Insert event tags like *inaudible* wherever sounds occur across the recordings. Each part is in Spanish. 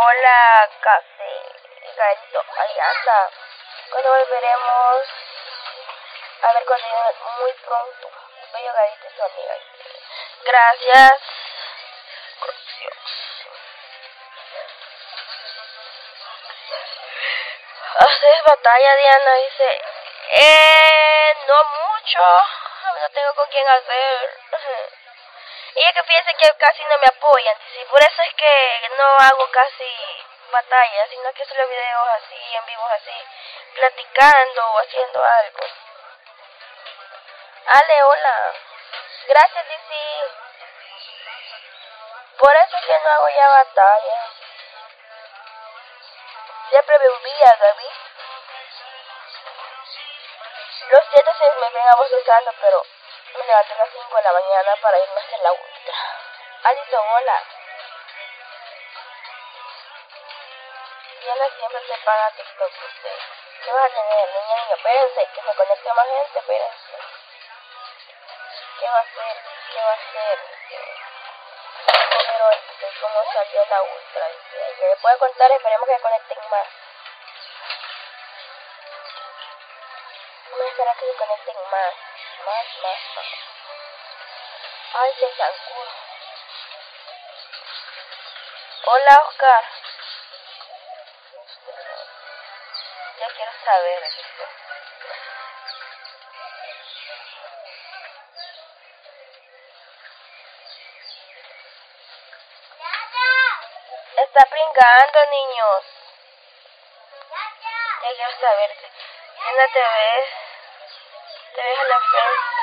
Hola, galito, ahí anda. Cuando volveremos a ver contenido muy pronto. Bello galito su amiga. Gracias. Haces batalla, Diana, dice. Eh, no mucho. No tengo con quién hacer. *laughs* Y es que fíjense que casi no me apoyan. Y por eso es que no hago casi batallas, sino que solo videos así, en vivos así, platicando o haciendo algo. Ale, hola. Gracias, DC. Por eso es que no hago ya batallas. Siempre me humilla, Gaby. Los siete se me ven abostezando, pero me levanté a las 5 de la mañana para irme a hacer la ultra. Alison, hola. Diana siempre te paga TikTok usted. ¿Qué vas a tener, niña, niña? Espérense, que se conecte más gente, espérense. ¿Qué va a hacer? ¿Qué va a hacer? Pero este, cómo salió la ultra. Que le puedo contar, esperemos que conecten más. Voy a esperar que se conecten más. Más, más, más. Ay. Hola, Oscar. Ya quiero saber. Está pringando, niños. Ya quiero te ves. A la fresa.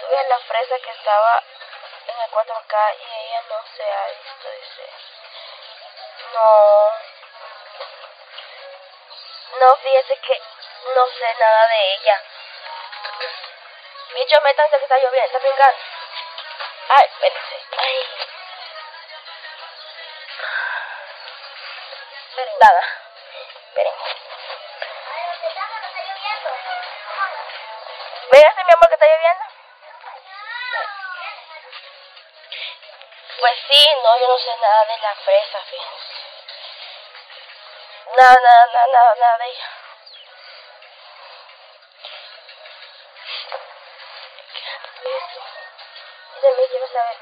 Tú ves la fresa que estaba en el 4K y ella no se ha visto, dice. No. No, fíjese que no sé nada de ella. Bicho, métanse que está lloviendo, está pringando. Ay, espérense. Ay. Nada. Véase, mi amor, que está lloviendo. Pues sí, no, yo no sé nada de la fresa, fíjense. Nada, nada, nada, nada, nada de ella. Eso. Yo también quiero saber.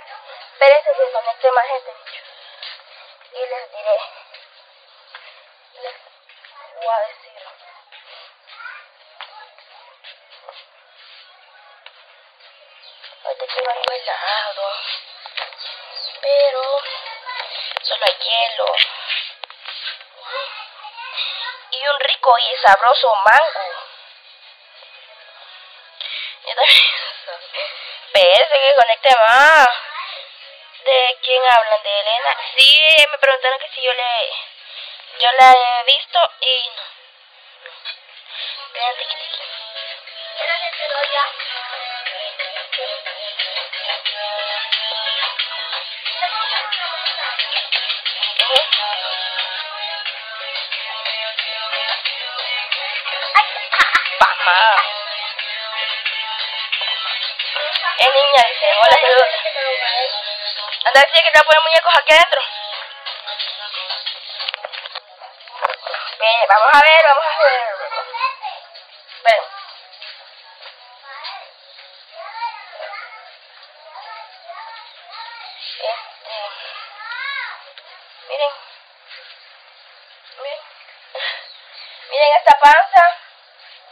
Espérense que conecte más gente, bicho. Y les diré. Les voy a decir. Ahorita quiero algo helado. Pero solo hay hielo. Y un rico y sabroso mango. Espérense *laughs* que conecte más. ¿De quién hablan? ¿De Elena? Sí, me preguntaron que si yo le... Yo la he visto y no. Espérate, Espérate, te doy ya. Papá. Eh, niña, dice, hola, saludos. Anda, decía que te voy a muñecos aquí adentro. Bien, vamos a ver, vamos a ver. Panza.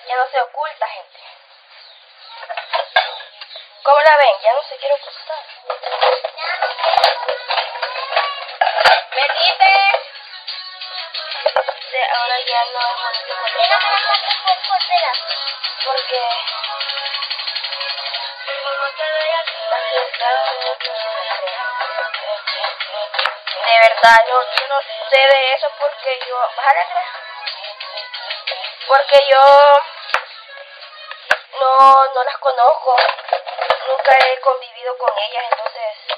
Ya no se oculta, gente. ¿Cómo la ven? Ya no se quiere ocultar. Felipe. Sí, ahora ya no es bonito porque de verdad yo, yo no sé de eso porque yo bájale atrás. Porque yo no no las conozco nunca he convivido con ellas entonces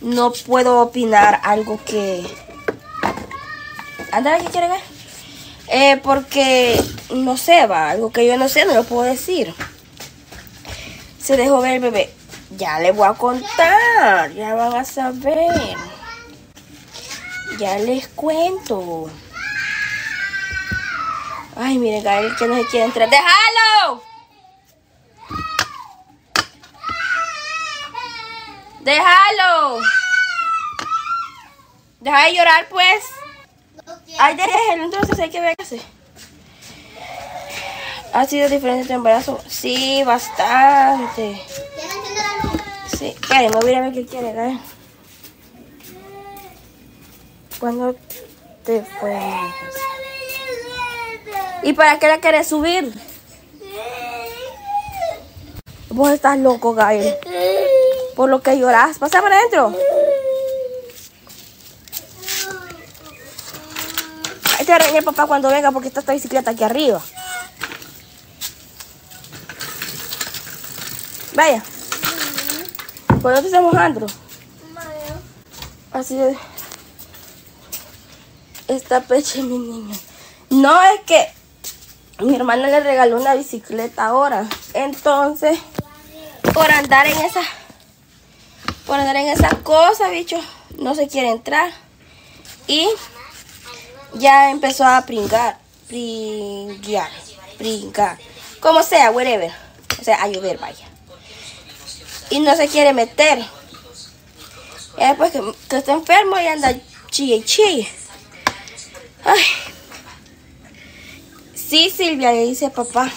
no puedo opinar algo que anda ¿qué quiere ver? Eh, porque no sé, va, algo que yo no sé, no lo puedo decir. Se dejó ver el bebé. Ya les voy a contar, ya van a saber. Ya les cuento. Ay, miren, Gael que no se quiere entrar. ¡Déjalo! ¡Déjalo! Deja de llorar, pues. Ay, déjelo, entonces hay que ver qué hace. ¿Ha sido diferente tu embarazo? Sí, bastante. Sí, esperen, me voy a ver qué quiere, Gael. ¿Cuándo te fue? ¿Y para qué la querés subir? Vos estás loco, Gael. Por lo que lloras. Pasa para adentro. Ahí te reñe papá cuando venga porque está esta bicicleta aquí arriba. Vaya. ¿Por dónde estamos mojando? Así es. Esta peche mi niña. No, es que mi hermana le regaló una bicicleta ahora. Entonces, por andar en esa, por andar en esa cosa, bicho, no se quiere entrar. Y ya empezó a pringar, pringar, pringar. Como sea, whatever. O sea, a llover, vaya. Y no se quiere meter. Y después que, que está enfermo y anda chille, chille. Ay. Sí, Silvia, le dice papá.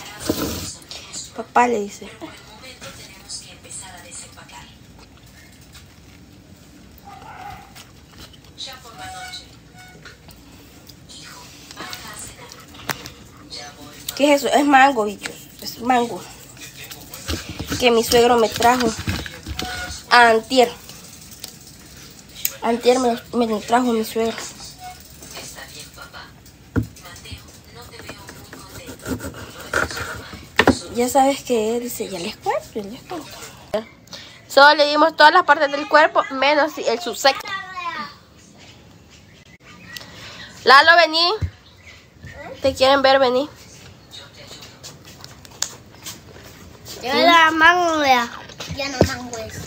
Papá le dice. ¿Qué es eso? Es mango, bicho. Es mango. Que mi suegro me trajo. Antier. Antier me, me trajo mi suegro. Ya sabes que dice, ya les cuento, ya les cuento. Solo le dimos todas las partes del cuerpo, menos el subsexo. Lalo, vení. ¿Te quieren ver, vení? Yo la mango ya. Ya no mango es.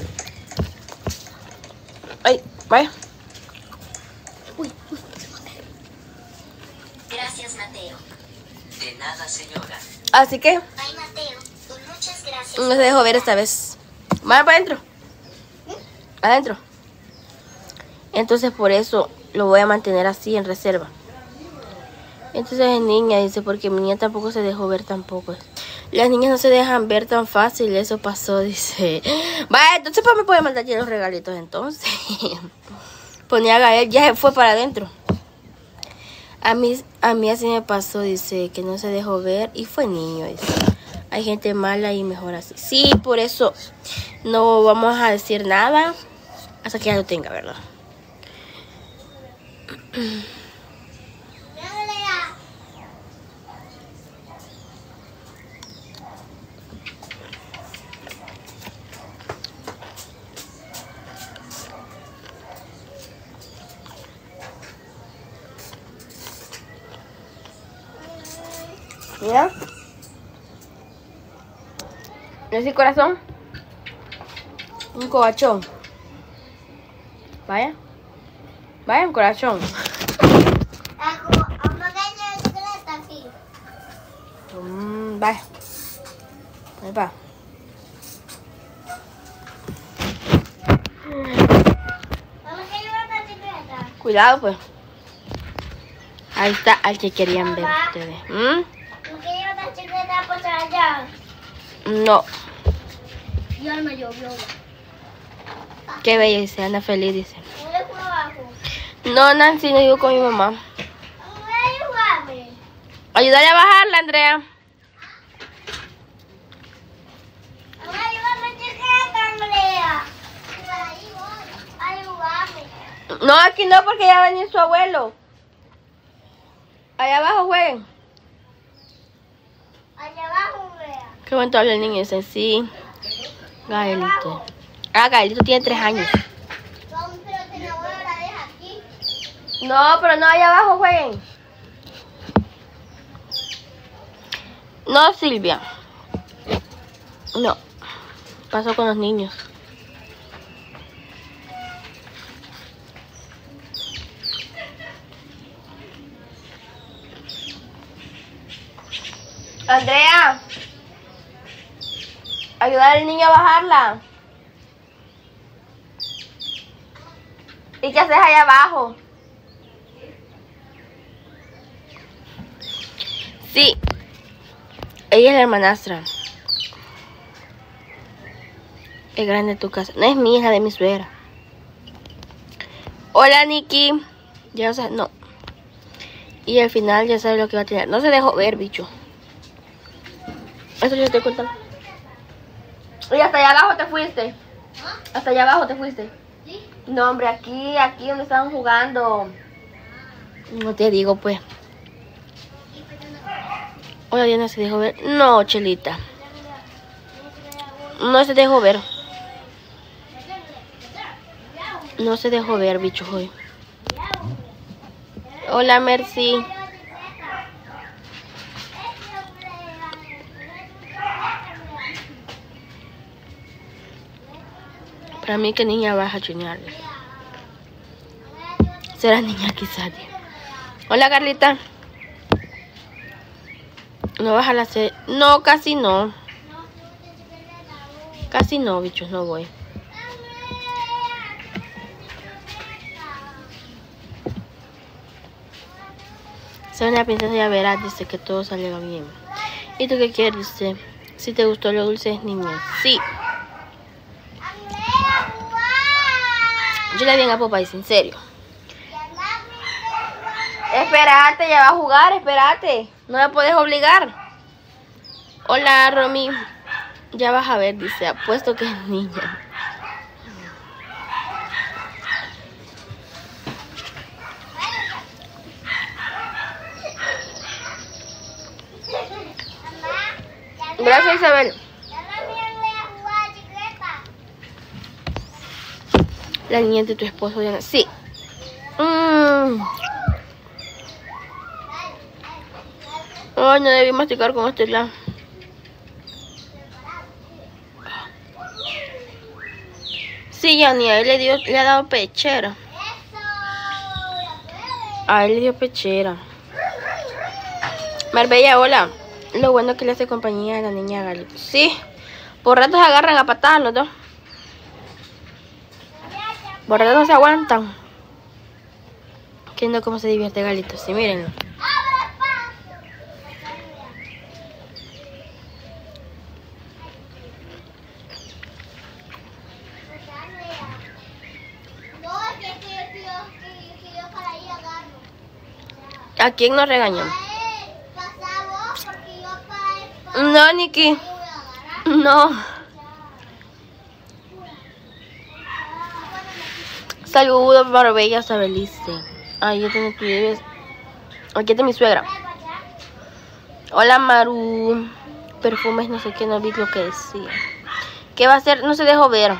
Ay, vaya. Uy, uy. Gracias, Mateo. De nada, señora. Así que Ay, Mateo, muchas gracias. no se dejó ver esta vez. Vaya para adentro. Adentro. Entonces por eso lo voy a mantener así en reserva. Entonces es niña, dice, porque mi niña tampoco se dejó ver tampoco. Las niñas no se dejan ver tan fácil, eso pasó, *laughs* dice. Vaya, entonces pues me puede mandar ya los regalitos entonces. *laughs* Ponía a Gael, ya se fue para adentro. A mí, a mí así me pasó, dice, que no se dejó ver y fue niño, dice. Hay gente mala y mejor así. Sí, por eso no vamos a decir nada hasta que ya lo tenga, ¿verdad? *clears throat* ¿Ya? ¿No es el corazón? Un corazón. Vaya. Vaya, un corazón. Mm, vaya. Ahí va. Cuidado, pues. Ahí está al que querían ver ustedes. ¿Mm? No. Yo no llovió. Qué bella, dice. Anda feliz, dice. No, Nancy, no iba con mi mamá. Ayúdale a bajarla, Andrea. No, aquí no, porque ya va a venir su abuelo. Allá abajo jueguen. Allá abajo. Qué bonito habla el niño, dice, sí. Gaelito. Ah, Gaelito tiene tres años. No, pero no, allá abajo jueguen. No, Silvia. No. Pasó con los niños. Andrea. Ayudar al niño a bajarla. ¿Y qué haces allá abajo? Sí. Ella es la hermanastra. Es grande tu casa. No es mi hija, de mi suegra. Hola, Nikki. Ya o sea, no. Y al final ya sabe lo que va a tener. No se dejó ver, bicho. Eso yo te contando. Y hasta allá abajo te fuiste. Hasta allá abajo te fuiste. No, hombre, aquí, aquí donde estaban jugando. No te digo, pues. Hola, Diana se dejó ver. No, Chelita. No se dejó ver. No se dejó ver, bicho, hoy. Hola, Mercy. Para mí que niña baja a chuñar. Será niña quizás. Hola, Carlita. No vas a la sed. No, casi no. Casi no, bichos, no voy. Soy una princesa ya verás, dice que todo salió bien. ¿Y tú qué quieres? Dice, si te gustó lo dulce, niña. Sí. Yo le bien a Popeye, en serio. Espérate, ya va a jugar, espérate. No me puedes obligar. Hola, Romy. Ya vas a ver, dice, apuesto que es niña. Gracias, Isabel. La niña de tu esposo, Diana. Sí. Mm. No debí masticar con este lado. Sí, Yani, a él le, dio, le ha dado pechera. A él le dio pechera. Marbella, hola. Lo bueno que le hace compañía a la niña Gali. Sí, por ratos agarran a patadas los dos. Por ratos se aguantan. Que no cómo se divierte Galito. Sí, mírenlo. ¿A quién nos regañó? No, Nikki. No. Saludos, Barbella Sabelice. Ay, yo tengo tu bebé. Aquí está mi suegra. Hola, Maru. Perfumes, no sé qué, no vi lo que decía. ¿Qué va a hacer? No se dejó ver.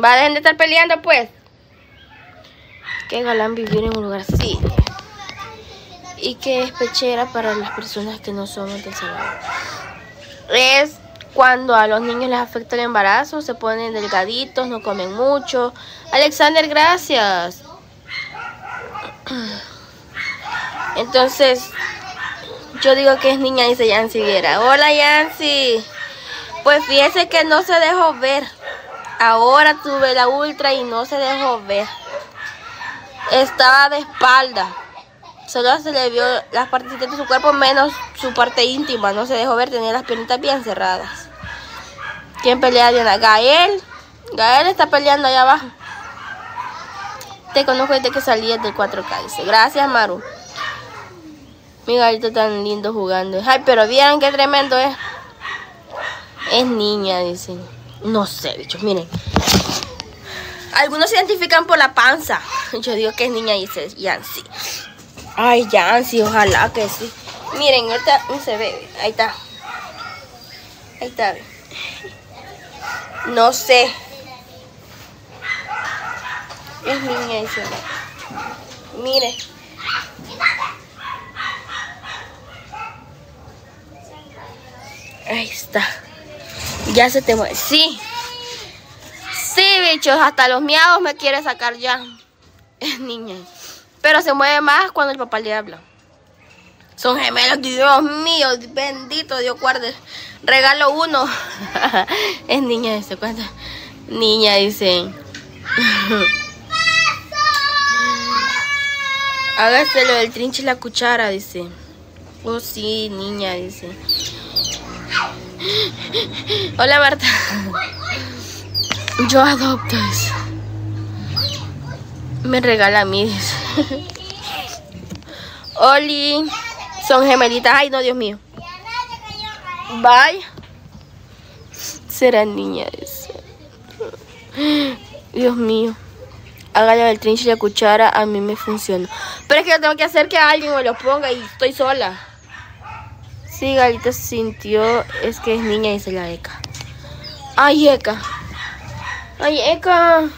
Va, dejen de estar peleando, pues. Qué galán vivir en un lugar así. Y que es pechera para las personas que no somos de Salvador. Es cuando a los niños les afecta el embarazo, se ponen delgaditos, no comen mucho. Alexander, gracias. *clears throat* Entonces, yo digo que es niña, dice Yancy Viera. Hola Yancy. Pues fíjese que no se dejó ver. Ahora tuve la ultra y no se dejó ver. Estaba de espalda. Solo se le vio las partes de su cuerpo menos su parte íntima. No se dejó ver, tenía las piernitas bien cerradas. ¿Quién pelea Diana? Gael. Gael está peleando allá abajo. Te conozco desde que salí del 4K. Dice, gracias Maru. Mi galito tan lindo jugando. Ay, pero vieran qué tremendo es. Es niña, dicen. No sé, bichos, miren. Algunos se identifican por la panza. Yo digo que es niña y dice Yancy. Ay, Yancy, ojalá que sí. Miren, ahorita no se ve. Ahí está. Ahí está. No sé. Es niña, dice. Mire. Ahí está. Ya se te mueve. Sí. Sí, bichos. Hasta los miados me quiere sacar ya. Es niña. Pero se mueve más cuando el papá le habla. Son gemelos, Dios mío, bendito Dios guarde. Regalo uno. *laughs* es niña, dice, ¿cuánto? Niña, dice. *laughs* Hágaselo del trinche y la cuchara, dice. Oh, sí, niña, dice. Hola, Marta. *laughs* Yo adopto eso. Me regala dice. Oli. Son gemelitas. Ay, no, Dios mío. Bye. Será niña, dice. Dios mío. Hágale del trinche y la cuchara, a mí me funciona. Pero es que yo tengo que hacer que alguien me lo ponga y estoy sola. Sí, Galita sintió, es que es niña, dice la Eka. Ay, Eka. Ay, Eka.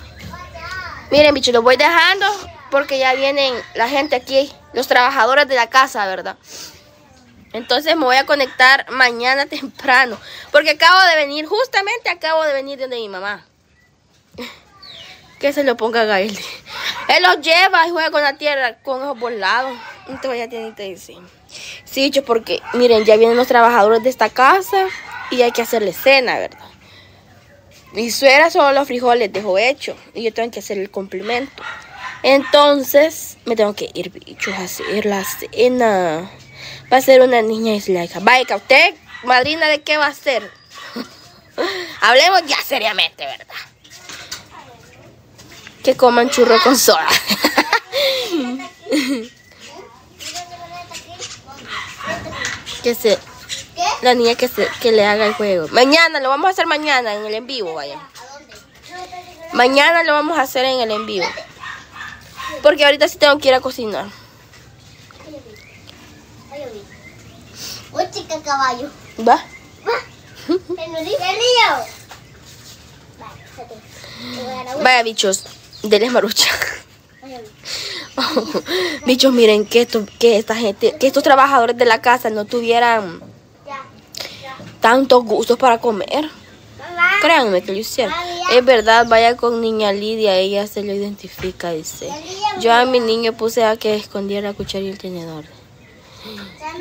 Miren, bicho, lo voy dejando porque ya vienen la gente aquí, los trabajadores de la casa, ¿verdad? Entonces me voy a conectar mañana *laughs* temprano. Porque acabo de venir, justamente acabo de venir de mi mamá. Que se lo ponga Gael. Él los lleva y juega con la tierra con ojos volados. Entonces ya tiene que decir. Sí, dicho, porque miren, ya vienen los trabajadores de esta casa y hay que hacerle cena, ¿verdad? Mi suegra solo los frijoles dejó hecho y yo tengo que hacer el complemento. Entonces me tengo que ir, bichos, a hacer la cena. Va a ser una niña islámica. Vaya, ¿usted, madrina, de qué va a ser? *laughs* Hablemos ya seriamente, ¿verdad? Que coman churro con soda. *laughs* que se la niña que se que le haga el juego. Mañana lo vamos a hacer mañana en el en vivo, vaya. Mañana lo vamos a hacer en el en vivo. Porque ahorita sí tengo que ir a cocinar. Un chica caballo. ¿Va? *laughs* Vaya bichos, deles marucha. *laughs* bichos, miren que esto, que esta gente, que estos trabajadores de la casa no tuvieran tantos gustos para comer. Créanme que lo hicieron. Es verdad, vaya con niña Lidia, ella se lo identifica, dice. Yo a mi niño puse a que escondiera la cuchara y el tenedor.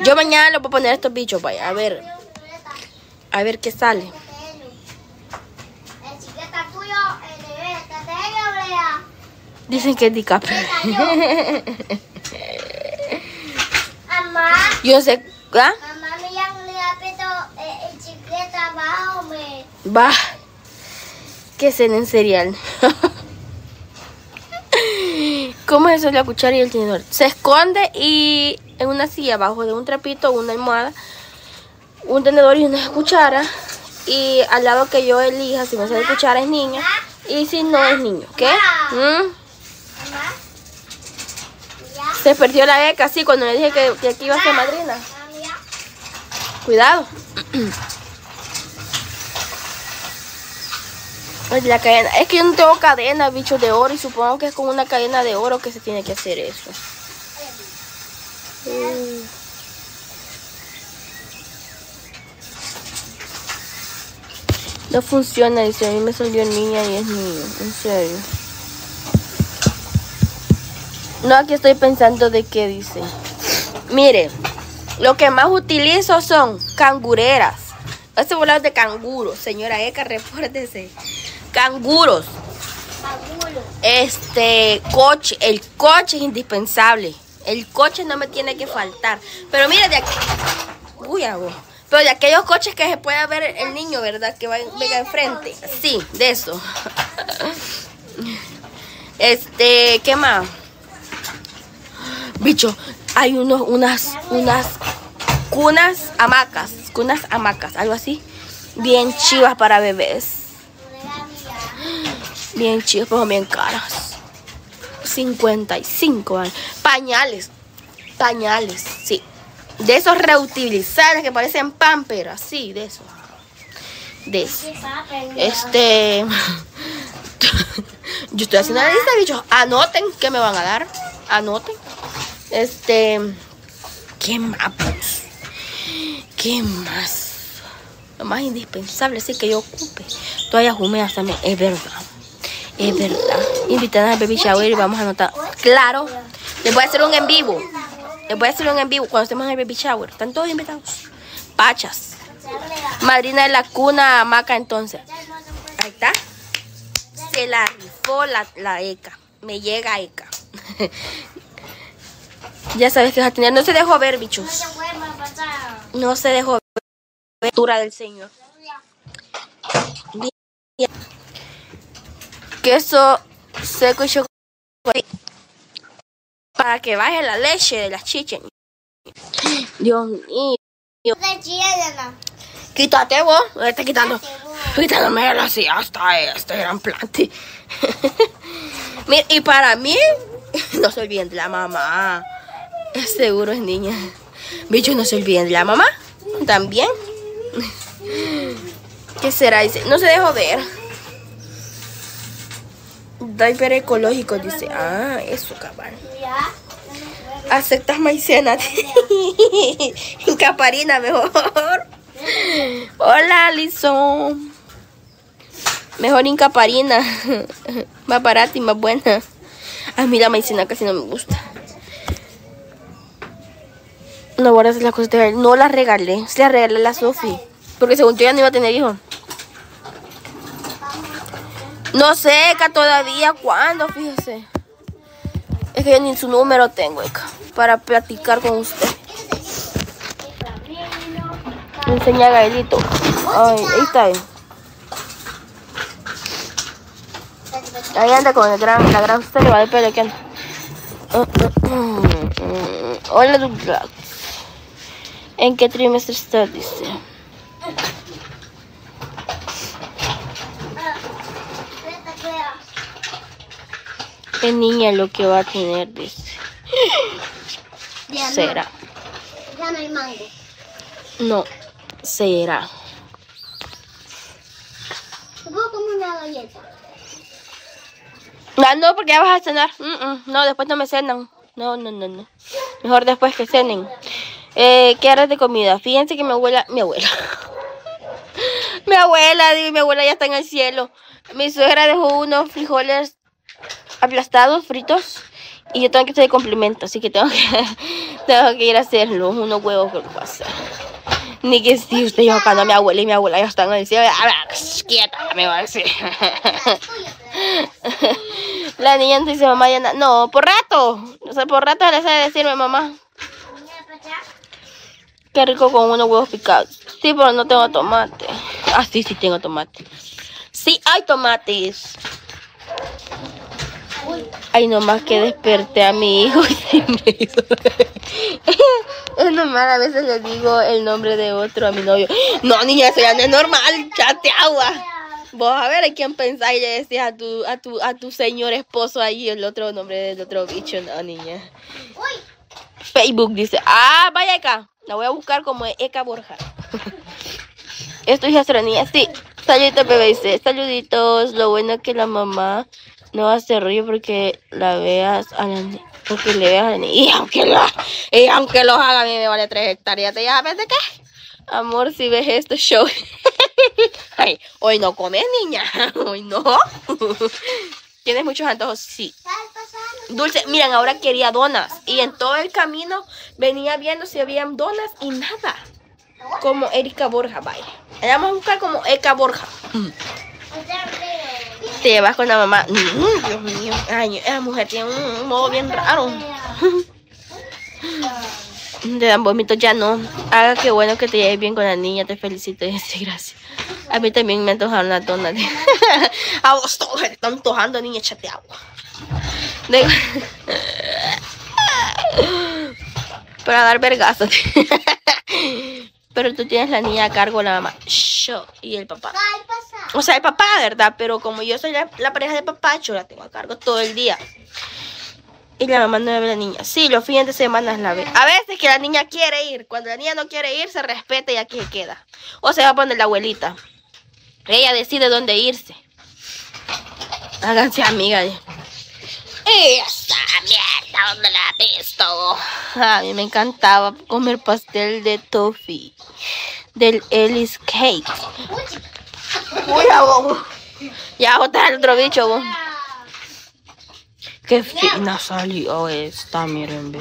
Yo mañana le voy a poner estos bichos, vaya, a ver. A ver qué sale. Dicen que es DiCaprio. *laughs* Yo sé, ¿ah? Va. Que cenen cereal. *laughs* ¿Cómo es eso la cuchara y el tenedor? Se esconde y en una silla abajo de un trapito, una almohada, un tenedor y una cuchara. Y al lado que yo elija, si me sale cuchara es niña y si no es niño. ¿Qué? ¿Mm? Se perdió la beca, sí, cuando le dije que, aquí iba a ser madrina. Cuidado. *clears throat* Ay, La cadena. Es que yo no tengo cadena, bicho de oro, y supongo que es con una cadena de oro que se tiene que hacer eso. Mm. No funciona, dice, a mí me salió niña y es niño, en serio. No, aquí estoy pensando de qué dice. Mire, lo que más utilizo son cangureras. Este volar de canguro, señora Eka, *laughs* repórtese. Canguros. Este coche, el coche es indispensable. El coche no me tiene que faltar. Pero mire de aquí. Uy, hago. Pero de aquellos coches que se puede ver el niño, ¿verdad? Que va, venga enfrente. Sí, de eso. *laughs* Este, ¿qué más? Bicho, hay unos, unas, unas cunas hamacas, cunas hamacas, algo así. Bien chivas para bebés. Bien chivas, pero bien caras. 55, ¿vale? Pañales. Pañales, sí. De esos reutilizables que parecen pamper, así, de esos. De esos. Este. *laughs* Yo estoy haciendo la lista, bichos. Anoten qué me van a dar. Anoten. Este. ¿Qué más? pues? ¿Qué más? Lo más indispensable, sí que yo ocupe. Toallas húmedas también, es verdad. Es verdad. Invitadas al baby shower y vamos a anotar. Claro. Les voy a hacer un en vivo. Les voy a hacer un en vivo cuando estemos en el baby shower. Están todos invitados. Pachas. Madrina de la cuna, Maca, entonces. Ahí está. Se la rifó la, la ECA. Me llega ECA. *laughs* ya sabes que vas a tener. No se dejó ver, bichos. No se dejó ver. Altura del Señor. Bien. Queso seco y chocolate. Para que baje la leche de las chichen. Dios mío. Quítate vos. Está quitando. Quitándome así hasta este gran plante. *laughs* Mira, y para mí, *laughs* no se olviden de la mamá. Seguro es niña. Bicho, no se olviden de la mamá. También. *laughs* ¿Qué será? Dice, no se dejó ver. Diaper ecológico, dice. Ah, eso, cabal. Aceptas maicena. *laughs* Caparina mejor. Hola, Alison. Mejor incaparina. *laughs* Más barata y más buena. A mí la maicena casi no me gusta. No guardas las cosas No las regalé. Se las regalé a la Sofi. Porque según yo ya no iba a tener hijos. No sé, Eka, todavía. ¿Cuándo? Fíjese. Es que yo ni su número tengo, Eka. Para platicar con usted. Me enseña a Gaelito. Ay, ahí está él. Ahí anda con el gran, la gran usted le va de pelo que anda. Hola Douglas. ¿En qué trimestre está? Dice. Qué niña lo que va a tener, dice. Será. Ya no hay mango. No, será. ¿Te puedo comer una galleta? Ah, no, porque ya vas a cenar. Mm, mm, No, después no me cenan. No, no, no, no. Mejor después que cenen. Eh, ¿Qué harás de comida? Fíjense que mi abuela, mi abuela. *laughs* mi abuela, digo, mi abuela ya está en el cielo. Mi suegra dejó unos frijoles aplastados, fritos. Y yo tengo que hacer complemento, así que tengo que, *laughs* tengo que ir a hacerlo. Unos huevos que lo voy a hacer. Ni que si usted yo acá a mi abuela y mi abuela ya está en el cielo. Quieta, me va a decir. *laughs* La niña dice, mamá, ya no, por rato. O sea, por rato le sabe decirme, mamá. Qué rico con unos huevos picados. Sí, pero no tengo tomate. Ah, sí, sí tengo tomate. Sí, hay tomates. Ay, nomás que desperté a mi hijo y me hizo. *laughs* Es normal, a veces le digo el nombre de otro a mi novio. No, niña, eso ya no es normal, chate agua. Vos a ver a quién pensáis y le decías a tu, a tu, a tu señor esposo ahí el otro nombre del otro bicho, no, niña. Facebook dice, ah, vaya acá, la voy a buscar como Eka Borja. *laughs* Esto es niña, sí. Saluditos, bebé, dice, saluditos. Lo bueno que la mamá no hace ruido porque la veas a la porque le veas a la niña. Y aunque lo, los haga, a mí me vale tres hectáreas. ¿Te llamas de qué? Amor, si ves este show. *laughs* Ay, hoy no comes, niña. *laughs* Hoy no. *laughs* ¿Tienes muchos antojos? Sí. Dulce, miren, ahora quería donas. Y en todo el camino venía viendo si habían donas y nada. Como Erika Borja, vaya. Vamos a buscar como Erika Borja. Te llevas con la mamá. Mm, Dios mío. Ay, esa mujer tiene un, modo bien raro. *laughs* Te dan vómitos, ya no. Haga que bueno que te lleves bien con la niña. Te felicito. *laughs* y gracias. A mí también me antojaron las donas. *laughs* A vos todos te están antojando, niña. Échate agua. Para dar vergazos. Pero tú tienes la niña a cargo, la mamá. Yo y el papá. O sea, el papá, ¿verdad? Pero como yo soy la, la pareja de papá, yo la tengo a cargo todo el día. Y la mamá no ve a la niña. Sí, los fines de semana la ve. A veces que la niña quiere ir. Cuando la niña no quiere ir, se respeta y aquí se queda. O se va a poner la abuelita. Ella decide dónde irse. Háganse amiga. Esa mierda, ¿dónde la has visto? A mí me encantaba comer pastel de toffee. Del Ellis Cake. Uy, ya, vos. Ya botar el otro bicho, vos. Qué fina salió esta, miren, ve.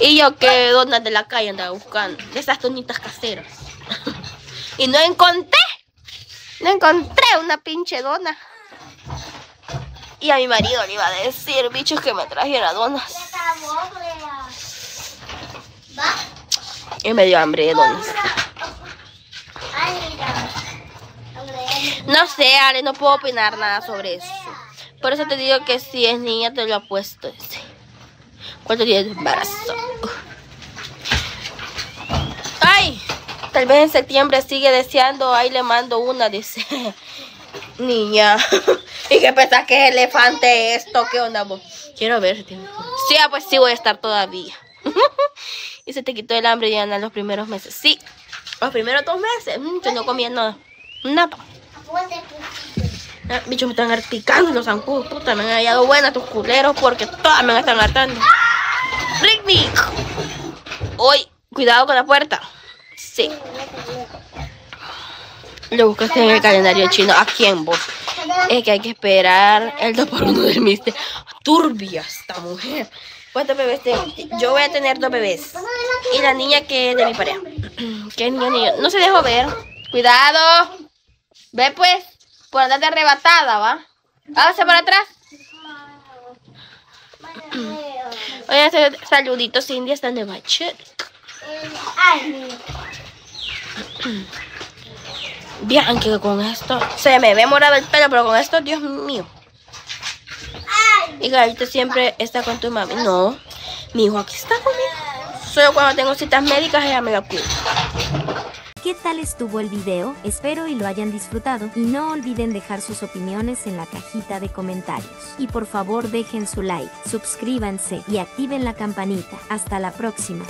Y yo que donas de la calle andaba buscando. De esas donitas caseras. *laughs* y no encontré. No encontré una pinche dona. Y a mi marido le iba a decir, bichos, que me trajera donas. Y me dio hambre de donas. No sé, Ale, no puedo opinar nada sobre eso. Por eso te digo que si es niña te lo apuesto ese. ¿Cuánto días de embarazo? ¡Ay! Tal vez en septiembre sigue deseando. Ahí le mando una, dice. Niña. *laughs* ¿Y qué pensás que es elefante esto? ¿Qué onda vos? Quiero ver. Sí, ah, pues sí voy a estar todavía. *laughs* y se te quitó el hambre en los primeros meses. Sí. Los primeros dos meses. Mm, yo no comía nada. Nada. Ah, bichos me están articando los zancudos. Puta, me han hallado buenas tus culeros porque todas me están hartando. ¡Rick! Hoy, cuidado con la puerta. Sí. Lo buscaste en el calendario chino. ¿A quién vos? Es que hay que esperar el 2 por 1 del mister. Turbia esta mujer. ¿Cuántos bebés tengo? Yo voy a tener dos bebés. Y la niña que es de mi pareja. *clears throat* ¿Qué niña, niño? No se dejó ver. Cuidado. Ve pues. Por andar de arrebatada, ¿va? Hágase para atrás. *clears throat* Oye, saluditos, Cindy, hasta Nueva York. *clears throat* Bien, que con esto se me ve morado el pelo, pero con esto, Dios mío. Y Galito siempre está con tu mami. No, mi hijo aquí está conmigo. Solo cuando tengo citas médicas ella me la cuida. ¿Qué tal estuvo el video? Espero y lo hayan disfrutado y no olviden dejar sus opiniones en la cajita de comentarios. Y por favor dejen su like, suscríbanse y activen la campanita. Hasta la próxima.